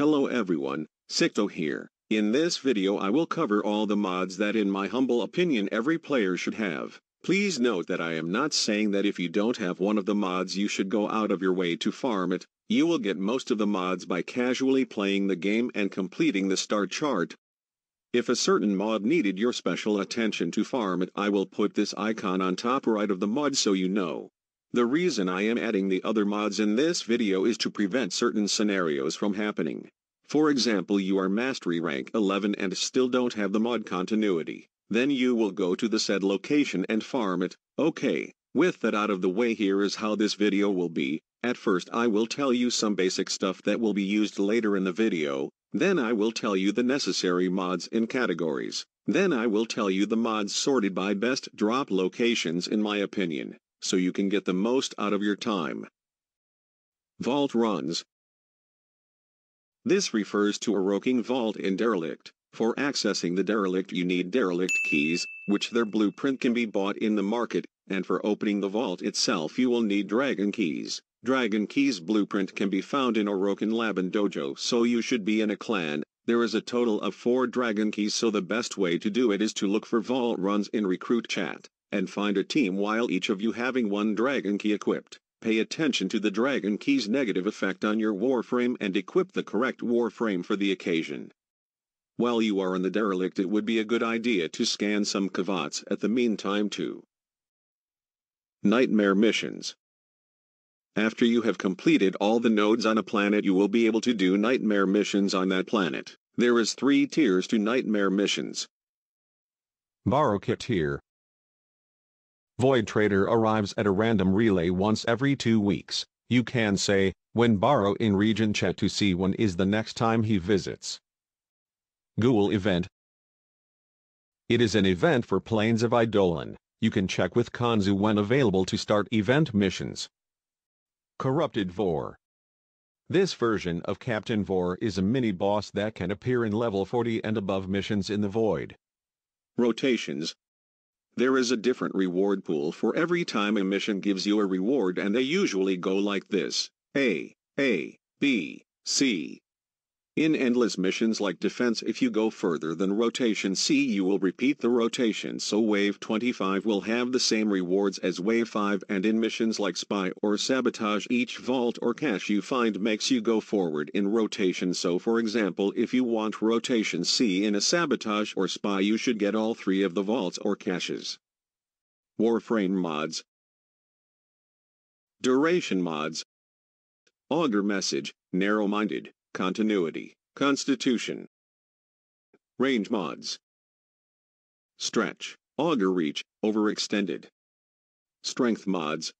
Hello everyone, Xikto here. In this video I will cover all the mods that in my humble opinion every player should have. Please note that I am not saying that if you don't have one of the mods you should go out of your way to farm it, you will get most of the mods by casually playing the game and completing the star chart. If a certain mod needed your special attention to farm it I will put this icon on top right of the mod so you know. The reason I am adding the other mods in this video is to prevent certain scenarios from happening. For example you are mastery rank 11 and still don't have the mod continuity, then you will go to the said location and farm it, okay, with that out of the way here is how this video will be, at first I will tell you some basic stuff that will be used later in the video, then I will tell you the necessary mods in categories, then I will tell you the mods sorted by best drop locations in my opinion so you can get the most out of your time. Vault Runs This refers to Orokin vault in Derelict. For accessing the derelict you need derelict keys, which their blueprint can be bought in the market, and for opening the vault itself you will need dragon keys. Dragon keys blueprint can be found in Orokin Lab and Dojo so you should be in a clan, there is a total of 4 dragon keys so the best way to do it is to look for vault runs in recruit chat and find a team while each of you having one dragon key equipped. Pay attention to the dragon key's negative effect on your warframe and equip the correct warframe for the occasion. While you are in the derelict it would be a good idea to scan some kavats at the meantime too. Nightmare Missions After you have completed all the nodes on a planet you will be able to do nightmare missions on that planet. There is three tiers to nightmare missions. Baro Ki'Teer Void Trader arrives at a random relay once every two weeks. You can say, when borrow in region chat to see when is the next time he visits. Ghoul Event It is an event for Plains of Eidolon. You can check with Konzu when available to start event missions. Corrupted Vor This version of Captain Vor is a mini-boss that can appear in level 40 and above missions in the Void. Rotations there is a different reward pool for every time a mission gives you a reward and they usually go like this. A, A, B, C. In endless missions like defense if you go further than rotation C you will repeat the rotation. So wave 25 will have the same rewards as wave 5 and in missions like spy or sabotage each vault or cache you find makes you go forward in rotation. So for example if you want rotation C in a sabotage or spy you should get all three of the vaults or caches. Warframe mods. Duration mods. Augur message, narrow-minded continuity, constitution. Range mods. Stretch, augur reach, overextended. Strength mods.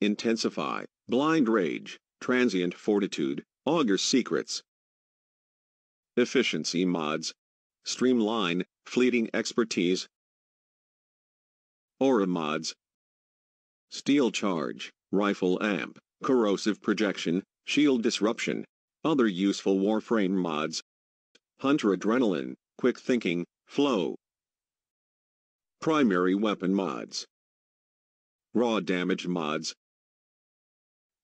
Intensify, blind rage, transient fortitude, augur secrets. Efficiency mods. Streamline, fleeting expertise. Aura mods. Steel charge, rifle amp, corrosive projection, shield disruption, other useful Warframe mods, Hunter Adrenaline, Quick Thinking, Flow, Primary Weapon mods, Raw Damage mods,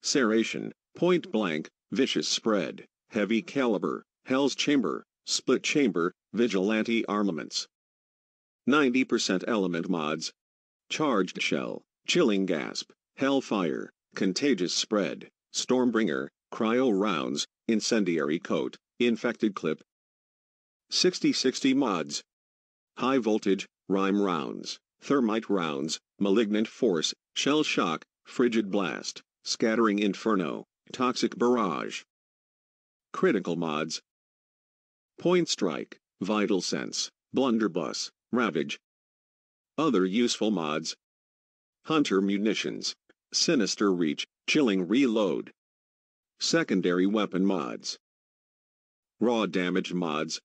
Serration, Point Blank, Vicious Spread, Heavy Caliber, Hell's Chamber, Split Chamber, Vigilante Armaments, 90% Element mods, Charged Shell, Chilling Grasp, Hellfire, Contagious Spread, Stormbringer, Cryo Rounds, Incendiary Coat, Infected Clip. 6060 Mods. High Voltage, Rime Rounds, Thermite Rounds, Malignant Force, Shell Shock, Frigid Blast, Scattering Inferno, Toxic Barrage. Critical Mods. Point Strike, Vital Sense, Blunderbuss, Ravage. Other useful mods. Hunter Munitions, Sinister Reach, Chilling Reload. Secondary Weapon Mods. Raw Damage Mods.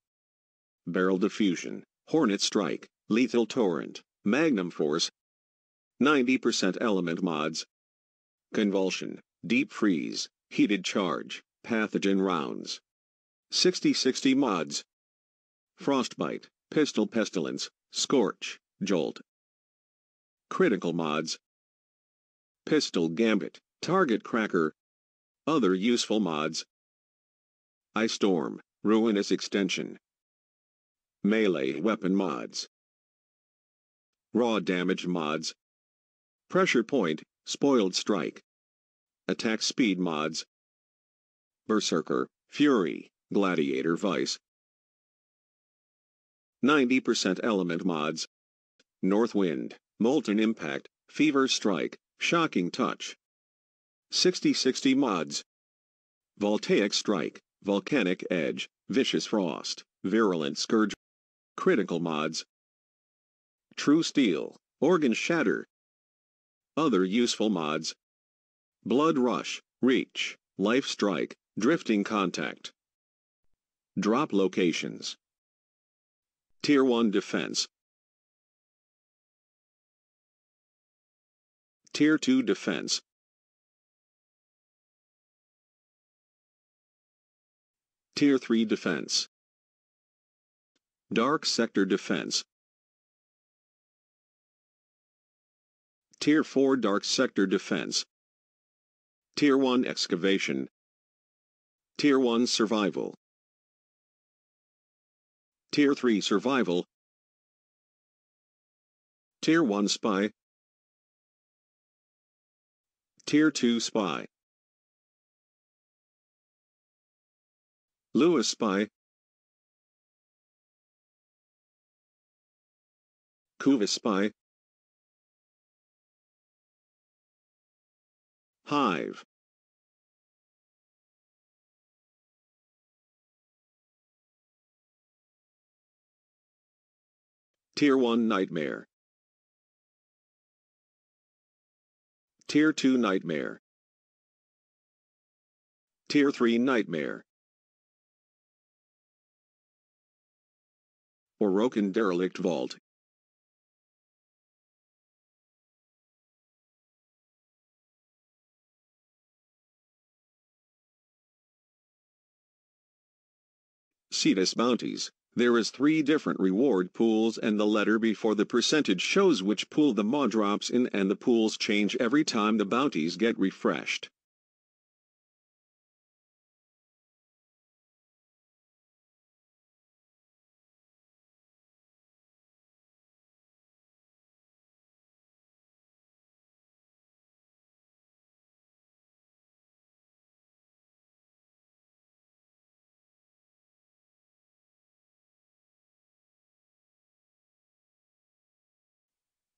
Barrel Diffusion, Hornet Strike, Lethal Torrent, Magnum Force. 90% Element Mods. Convulsion, Deep Freeze, Heated Charge, Pathogen Rounds. 6060 Mods. Frostbite, Pistol Pestilence, Scorch, Jolt. Critical Mods. Pistol Gambit, Target Cracker. Other useful mods. Ice Storm, Ruinous Extension. Melee Weapon Mods. Raw Damage Mods. Pressure Point, Spoiled Strike. Attack Speed Mods. Berserker, Fury, Gladiator Vice. 90% Element Mods. North Wind, Molten Impact, Fever Strike, Shocking Touch. 60-60 Mods. Voltaic Strike, Volcanic Edge, Vicious Frost, Virulent Scourge. Critical Mods. True Steel, Organ Shatter. Other useful mods. Blood Rush, Reach, Life Strike, Drifting Contact. Drop Locations. Tier 1 Defense. Tier 2 Defense. Tier 3 Defense. Dark Sector Defense. Tier 4 Dark Sector Defense. Tier 1 Excavation. Tier 1 Survival. Tier 3 Survival. Tier 1 Spy. Tier 2 Spy. Lewis Spy. Kuva Spy. Hive. Tier 1 Nightmare. Tier 2 Nightmare. Tier 3 Nightmare. Orokin Derelict Vault. Cetus Bounties. There is three different reward pools and the letter before the percentage shows which pool the mod drops in and the pools change every time the bounties get refreshed.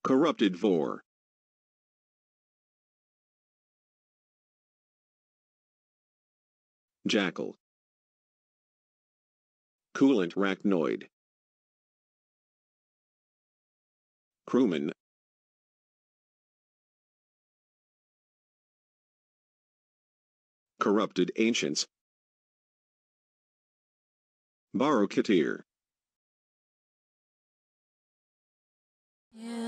corrupted Vor. Jackal. Coolant arachnoid crewman. Corrupted ancients. Baro Ki'Teer yeah.